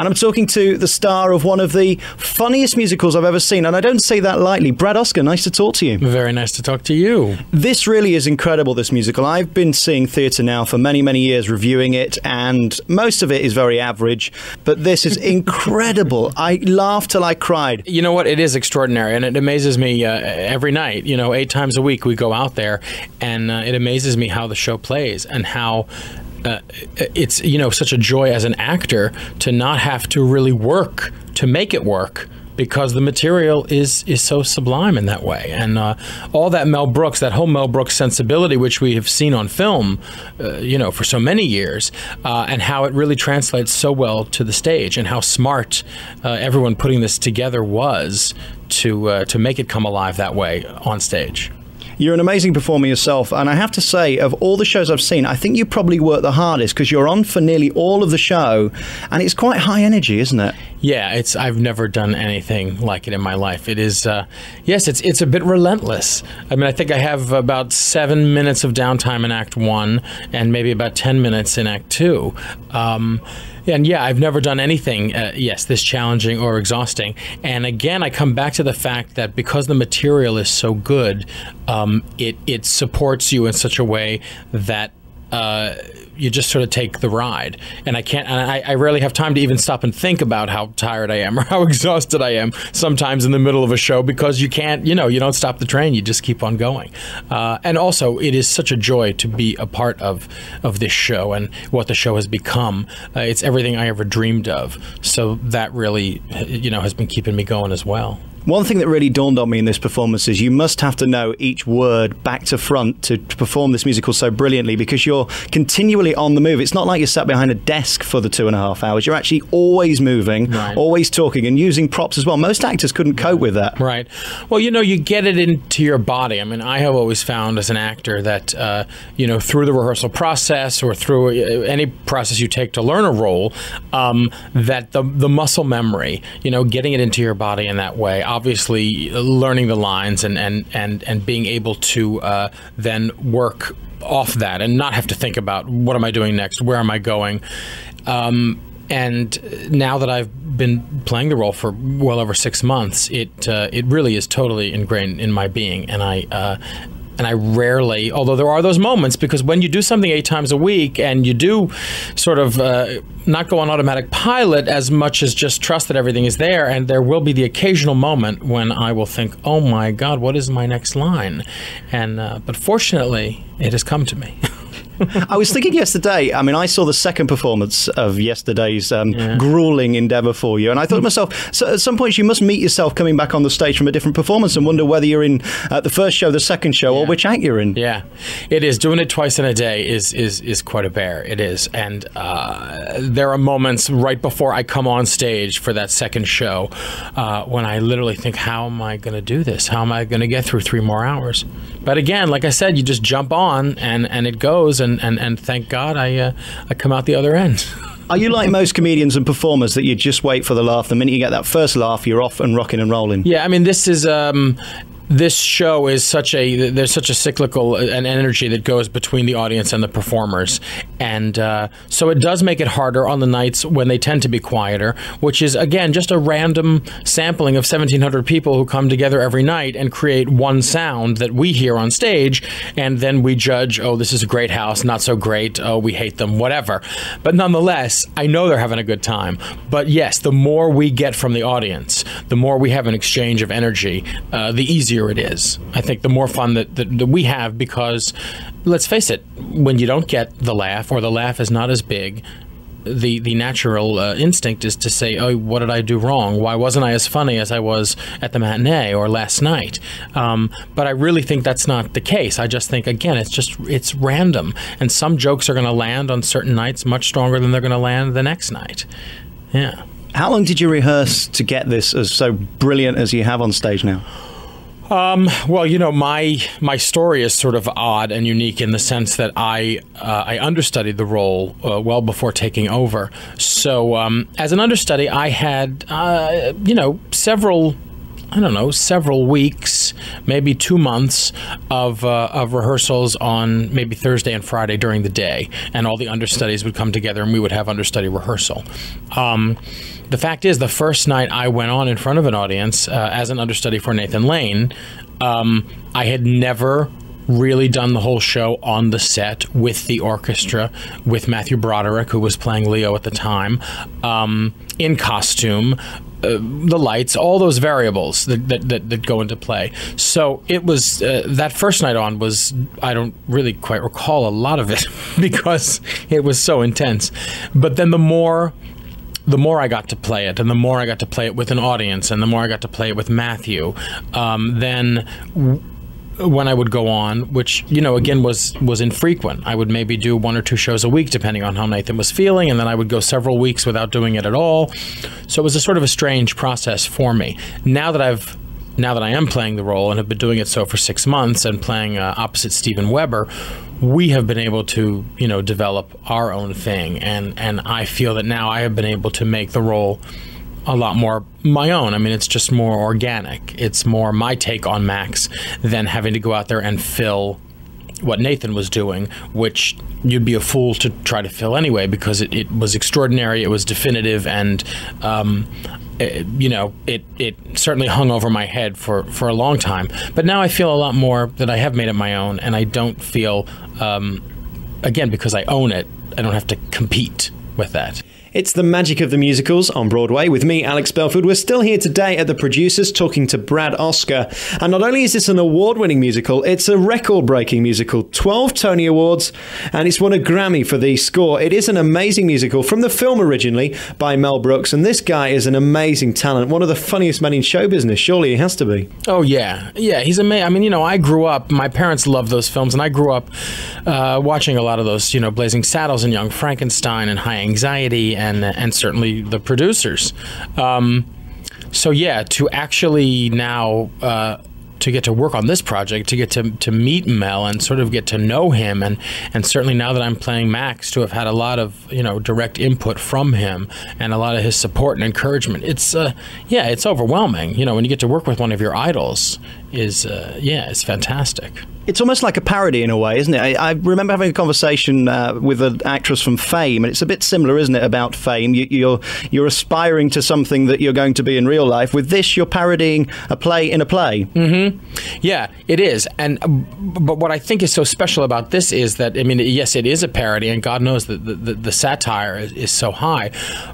And I'm talking to the star of one of the funniest musicals I've ever seen. And I don't say that lightly. Brad Oscar, nice to talk to you. Very nice to talk to you. This really is incredible, this musical. I've been seeing theatre now for many, many years, reviewing it, and most of it is very average. But this is incredible. I laughed till I cried. You know what? It is extraordinary, and it amazes me uh, every night. You know, eight times a week we go out there, and uh, it amazes me how the show plays and how uh, it's you know such a joy as an actor to not have to really work to make it work because the material is is so sublime in that way, and uh, all that Mel Brooks, that whole Mel Brooks sensibility, which we have seen on film, uh, you know, for so many years, uh, and how it really translates so well to the stage, and how smart uh, everyone putting this together was to uh, to make it come alive that way on stage. You're an amazing performer yourself, and I have to say, of all the shows I've seen, I think you probably work the hardest because you're on for nearly all of the show, and it's quite high energy, isn't it? Yeah, it's. I've never done anything like it in my life. It is. Uh, yes, it's. It's a bit relentless. I mean, I think I have about seven minutes of downtime in Act One, and maybe about ten minutes in Act Two. Um, and yeah, I've never done anything, uh, yes, this challenging or exhausting. And again, I come back to the fact that because the material is so good, um, it, it supports you in such a way that you just sort of take the ride. And I can't, and I, I, rarely have time to even stop and think about how tired I am or how exhausted I am sometimes in the middle of a show because you can't, you know, you don't stop the train, you just keep on going. Uh, and also, it is such a joy to be a part of, of this show and what the show has become. Uh, it's everything I ever dreamed of. So that really, you know, has been keeping me going as well. One thing that really dawned on me in this performance is you must have to know each word back to front to, to, perform this musical so brilliantly because you're continually on the move. It's not like you're sat behind a desk for the two and a half hours. You're actually always moving, right. always talking, and using props as well. Most actors couldn't cope with that. Right. Well, you know, you get it into your body. I mean, I have always found as an actor that, uh, you know, through the rehearsal process or through uh, any process you take to learn a role, um, that the, the muscle memory, you know, getting it into your body in that way obviously learning the lines and and and and being able to uh, then work off that and not have to think about what am I doing next, where am I going. Um, and now that I've been playing the role for well over six months, it uh, it really is totally ingrained in my being, and I uh, and I rarely, although there are those moments, because when you do something eight times a week and you do sort of uh, not go on automatic pilot as much as just trust that everything is there, and there will be the occasional moment when I will think, "Oh my God, what is my next line?" And uh, but fortunately, it has come to me. I was thinking yesterday. I mean, I saw the second performance of yesterday's um, yeah. grueling endeavour for you, and I thought to myself, so at some point you must meet yourself coming back on the stage from a different performance and wonder whether you're in uh, the first show, the second show, yeah. or which act you're in. Yeah, it is. Doing it twice in a day is is is quite a bear. It is, and uh, there are moments right before I come on stage for that second show uh, when I literally think, "How am I going to do this? How am I going to get through three more hours?" But again, like I said, you just jump on and and it goes, and and, and, and thank God I, uh, I come out the other end. Are you like most comedians and performers that you just wait for the laugh? The minute you get that first laugh, you're off and rocking and rolling. Yeah, I mean, this is um, this show is such a there's such a cyclical uh, an energy that goes between the audience and the performers. And uh, so it does make it harder on the nights when they tend to be quieter which is again just a random sampling of 1700 people who come together every night and create one sound that we hear on stage. And then we judge oh this is a great house not so great oh we hate them whatever. But nonetheless I know they're having a good time. But yes the more we get from the audience the more we have an exchange of energy uh, the easier easier it is. I think the more fun that, that, that we have because, let's face it, when you don't get the laugh or the laugh is not as big, the the natural uh, instinct is to say, "Oh, what did I do wrong? Why wasn't I as funny as I was at the matinee or last night?" Um, but I really think that's not the case. I just think again, it's just it's random, and some jokes are going to land on certain nights much stronger than they're going to land the next night. Yeah. How long did you rehearse to get this as so brilliant as you have on stage now? Um, well, you know, my my story is sort of odd and unique in the sense that I uh, I understudied the role uh, well before taking over. So, um, as an understudy, I had uh, you know several I don't know, several weeks, maybe two months of, uh, of rehearsals on maybe Thursday and Friday during the day. And all the understudies would come together and we would have understudy rehearsal. Um, the fact is, the first night I went on in front of an audience uh, as an understudy for Nathan Lane, um, I had never really done the whole show on the set with the orchestra, with Matthew Broderick, who was playing Leo at the time, um, in costume. Uh, the lights, all those variables that, that, that, that, go into play. So it was uh, that first night on was I don't really quite recall a lot of it because it was so intense. But then the more the more I got to play it, and the more I got to play it with an audience, and the more I got to play it with Matthew, um, then. When I would go on, which you know again was was infrequent. I would maybe do one or two shows a week, depending on how Nathan was feeling, and then I would go several weeks without doing it at all. So it was a sort of a strange process for me. Now that I've now that I am playing the role and have been doing it so for six months and playing uh, opposite Steven Weber, we have been able to, you know, develop our own thing, and and I feel that now I have been able to make the role a lot more my own. I mean, it's just more organic. It's more my take on Max than having to go out there and fill what Nathan was doing, which you'd be a fool to try to fill anyway because it, it was extraordinary, it was definitive, and um, it, you know, it it certainly hung over my head for for a long time. But now I feel a lot more that I have made it my own, and I don't feel, um, again, because I own it, I don't have to compete with that. It's the magic of the musicals on Broadway. With me, Alex Belfield. We're still here today at the producers talking to Brad Oscar. And not only is this an award winning musical, it's a record breaking musical 12 Tony Awards, and it's won a Grammy for the score. It is an amazing musical from the film originally by Mel Brooks. And this guy is an amazing talent, one of the funniest men in show business. Surely he has to be. Oh, yeah. Yeah, he's amazing. I mean, you know, I grew up, my parents loved those films, and I grew up uh, watching a lot of those, you know, Blazing Saddles and Young Frankenstein and High Anxiety and and certainly the producers. Um, so yeah, to actually now uh, to get to work on this project, to get to, to meet Mel and sort of get to know him, and and certainly now that I'm playing Max, to have had a lot of you know direct input from him and a lot of his support and encouragement. It's uh, yeah, it's overwhelming. You know, when you get to work with one of your idols, is uh, yeah, it's fantastic. It's almost like a parody in a way, isn't it? I, I remember having a conversation uh, with an actress from Fame, and it's a bit similar, isn't it, about Fame? You, you're you're aspiring to something that you're going to be in real life. With this, you're parodying a play in a play. Mm-hmm. Yeah, it is. And but what I think is so special about this is that I mean, yes, it is a parody, and God knows that the, the, the satire is, is so high,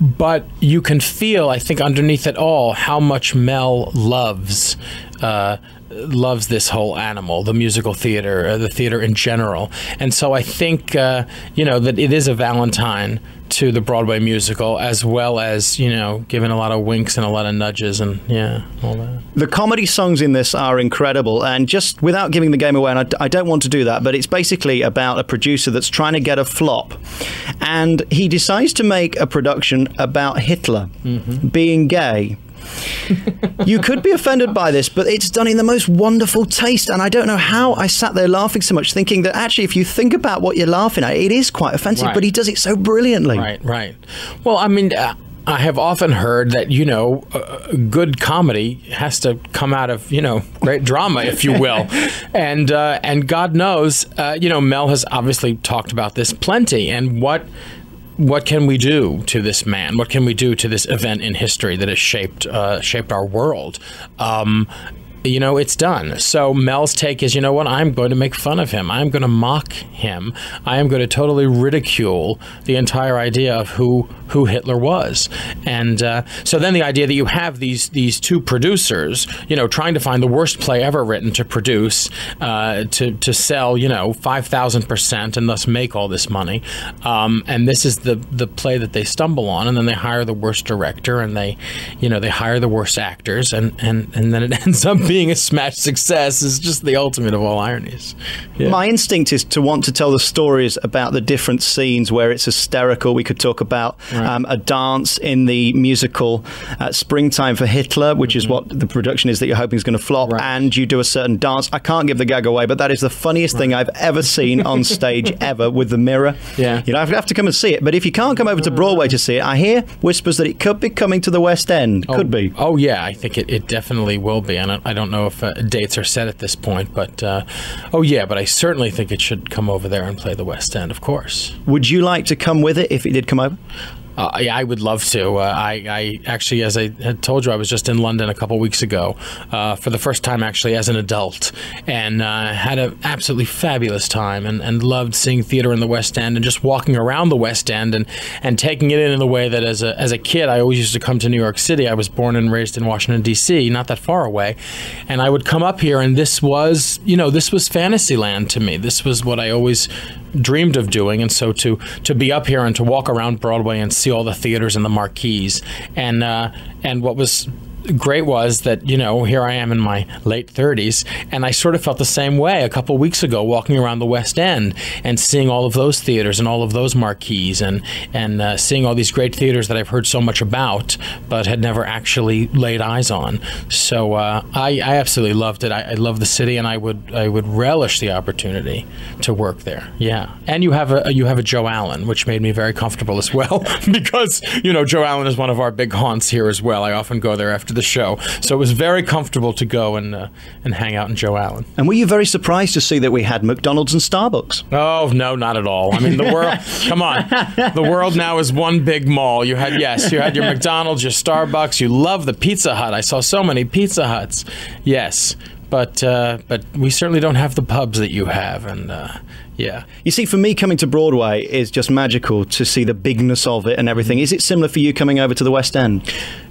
but you can feel, I think, underneath it all, how much Mel loves. Uh, loves this whole animal, the musical theater, uh, the theater in general. And so I think, uh, you know, that it is a Valentine to the Broadway musical, as well as, you know, giving a lot of winks and a lot of nudges and, yeah, all that. The comedy songs in this are incredible. And just without giving the game away, and I, I don't want to do that, but it's basically about a producer that's trying to get a flop. And he decides to make a production about Hitler mm-hmm. being gay you could be offended by this, but it's done in the most wonderful taste. And I don't know how I sat there laughing so much, thinking that actually, if you think about what you're laughing at, it is quite offensive, right. but he does it so brilliantly. Right, right. Well, I mean, uh, I have often heard that you know, uh, good comedy has to come out of you know great drama, if you will, and uh, and God knows, uh, you know, Mel has obviously talked about this plenty, and what what can we do to this man? What can we do to this event in history that has shaped uh, shaped our world? Um, you know, it's done. So Mel's take is, you know what? I'm going to make fun of him. I'm going to mock him. I am going to totally ridicule the entire idea of who who Hitler was. And uh, so then the idea that you have these these two producers, you know, trying to find the worst play ever written to produce, uh, to to sell, you know, five thousand percent, and thus make all this money. Um, and this is the the play that they stumble on, and then they hire the worst director, and they, you know, they hire the worst actors, and and and then it ends up being a smash success is just the ultimate of all ironies. Yeah. My instinct is to want to tell the stories about the different scenes where it's hysterical. We could talk about right. um, a dance in the musical uh, Springtime for Hitler, which mm-hmm. is what the production is that you're hoping is going to flop, right. and you do a certain dance. I can't give the gag away, but that is the funniest right. thing I've ever seen on stage ever with the mirror. Yeah. You know, I have to come and see it. But if you can't come over to Broadway to see it, I hear whispers that it could be coming to the West End. Oh, could be. Oh, yeah. I think it, it definitely will be. And I, I don't know if uh, dates are set at this point, but uh, oh, yeah. But I certainly think it should come over there and play the West End, of course. Would you like to come with it if it did come over? Uh, yeah, I would love to. Uh, I, I, actually, as I had told you, I was just in London a couple weeks ago uh, for the first time, actually, as an adult, and uh, had an absolutely fabulous time and, and loved seeing theater in the West End and just walking around the West End and, and taking it in in the way that as a, as a kid, I always used to come to New York City. I was born and raised in Washington, D.C., not that far away. And I would come up here, and this was, you know, this was Fantasyland to me. This was what I always dreamed of doing, and so to to be up here and to walk around Broadway and see all the theaters and the marquees, and uh, and what was great was that you know here I am in my late 30s, and I sort of felt the same way a couple weeks ago, walking around the West End and seeing all of those theaters and all of those marquees, and and uh, seeing all these great theaters that I've heard so much about, but had never actually laid eyes on. So uh, I, I absolutely loved it. I, I love the city, and I would I would relish the opportunity to work there. Yeah, and you have a you have a Joe Allen, which made me very comfortable as well, because you know Joe Allen is one of our big haunts here as well. I often go there after after the show. So it was very comfortable to go and uh, and hang out in Joe Allen. And were you very surprised to see that we had McDonald's and Starbucks? Oh no, not at all. I mean, the world. come on, the world now is one big mall. You had yes, you had your McDonald's, your Starbucks. You love the Pizza Hut. I saw so many Pizza Huts. Yes, but uh, but we certainly don't have the pubs that you have, and uh, yeah. You see, for me, coming to Broadway is just magical to see the bigness of it and everything. Is it similar for you coming over to the West End?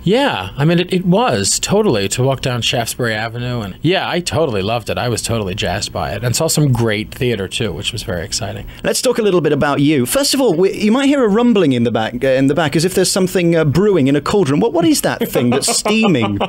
Yeah, I mean, it, it was totally to walk down Shaftesbury Avenue, and yeah, I totally loved it. I was totally jazzed by it, and saw some great theater too, which was very exciting. Let's talk a little bit about you. First of all, we, you might hear a rumbling in the back, uh, in the back, as if there's something uh, brewing in a cauldron. What what is that thing that's steaming?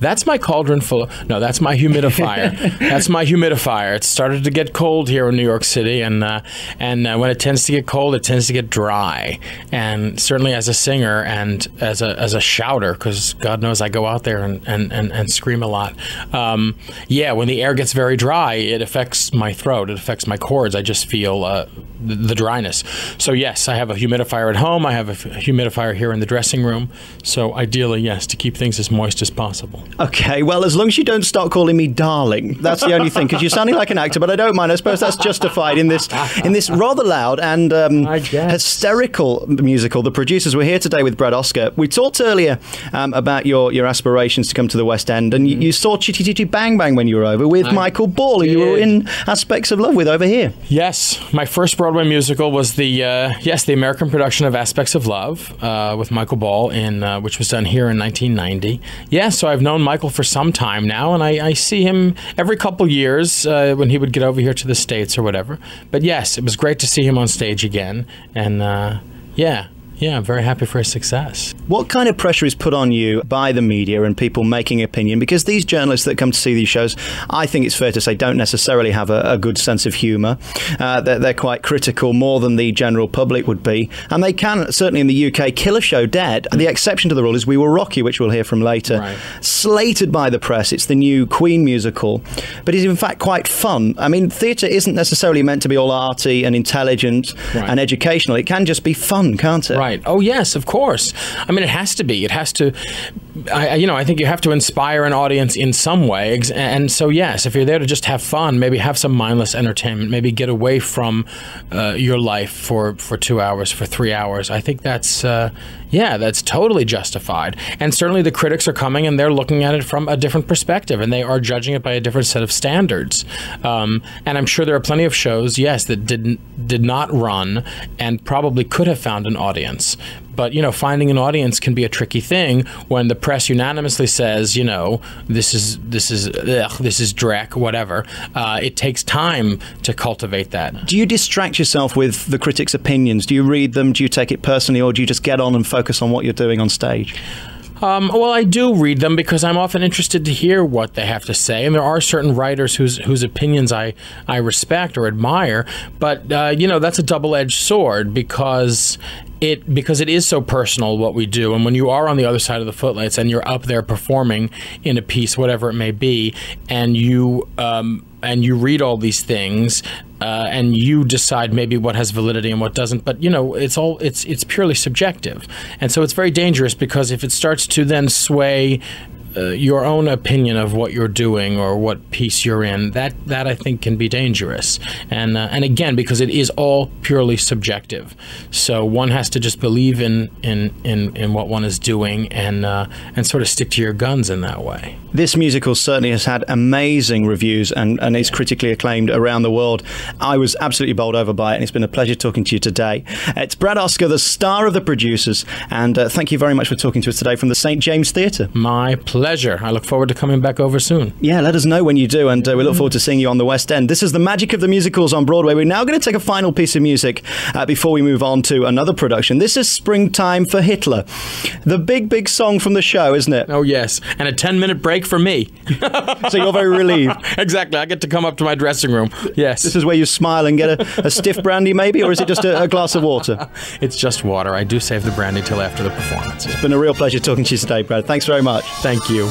that's my cauldron full. Of, no, that's my humidifier. that's my humidifier. It started to get cold here in New York City, and uh, and uh, when it tends to get cold, it tends to get dry. And certainly, as a singer and as a as a shouter because God knows I go out there and, and, and, and scream a lot. Um, yeah, when the air gets very dry, it affects my throat. It affects my cords. I just feel uh, the, the, dryness. So yes, I have a humidifier at home. I have a humidifier here in the dressing room. So ideally, yes, to keep things as moist as possible. Okay, well, as long as you don't start calling me darling, that's the only thing. Because you're sounding like an actor, but I don't mind. I suppose that's justified in this in this rather loud and um, hysterical musical. The producers were here today with Brad Oscar. We talked earlier earlier um, about your, your aspirations to come to the West End, and you, you, saw Chitty Chitty Bang Bang when you were over with I Michael Ball, who you were in Aspects of Love with over here. Yes, my first Broadway musical was the uh, yes the American production of Aspects of Love uh, with Michael Ball, in uh, which was done here in 1990. Yeah, so I've known Michael for some time now, and I, I see him every couple years uh, when he would get over here to the states or whatever. But yes, it was great to see him on stage again, and uh, yeah, yeah, I'm very happy for his success. What kind of pressure is put on you by the media and people making opinion? Because these journalists that come to see these shows, I think it's fair to say, don't necessarily have a, a good sense of humour. Uh, they're, they're, quite critical, more than the general public would be. And they can, certainly in the UK, kill a show dead. The exception to the rule is We Will Rock You, which we'll hear from later. Right. Slated by the press, it's the new Queen musical, but it's in fact quite fun. I mean, theatre isn't necessarily meant to be all arty and intelligent right. and educational. It can just be fun, can't it? Right. Oh yes, of course. I mean, it has to be. It has to. I, you know, I think you have to inspire an audience in some way. And so, yes, if you're there to just have fun, maybe have some mindless entertainment, maybe get away from uh, your life for, for two hours, for three hours. I think that's, uh, yeah, that's totally justified. And certainly the critics are coming and they're looking at it from a different perspective and they are judging it by a different set of standards. Um, and I'm sure there are plenty of shows, yes, that didn't did not run and probably could have found an audience. But you know, finding an audience can be a tricky thing when the press unanimously says, you know, this is this is ugh, this is dreck, whatever. Uh, it takes time to cultivate that. Do you distract yourself with the critics' opinions? Do you read them? Do you take it personally, or do you just get on and focus on what you're doing on stage? Um, well, I do read them because I'm often interested to hear what they have to say, and there are certain writers whose whose opinions I I respect or admire. But uh, you know, that's a double edged sword because it because it is so personal what we do. And when you are on the other side of the footlights and you're up there performing in a piece whatever it may be and you um, and you read all these things uh, and you decide maybe what has validity and what doesn't but you know it's all it's it's purely subjective. And so it's very dangerous because if it starts to then sway uh, your own opinion of what you're doing or what piece you're in, that that I think can be dangerous. And uh, and again, because it is all purely subjective, so one has to just believe in in in, in what one is doing and uh, and sort of stick to your guns in that way. This musical certainly has had amazing reviews and, and is critically acclaimed around the world. I was absolutely bowled over by it, and it's been a pleasure talking to you today. It's Brad Oscar, the star of the producers, and uh, thank you very much for talking to us today from the St James Theatre. My pleasure. I look forward to coming back over soon. Yeah, let us know when you do, and uh, we look forward to seeing you on the West End. This is the magic of the musicals on Broadway. We're now going to take a final piece of music uh, before we move on to another production. This is Springtime for Hitler, the big, big song from the show, isn't it? Oh yes, and a ten minute break for me. So you're very relieved. exactly. I get to come up to my dressing room. Yes. This is where you smile and get a, a stiff brandy, maybe, or is it just a, a glass of water? it's just water. I do save the brandy till after the performance. It's been a real pleasure talking to you today, Brad. Thanks very much. Thank you.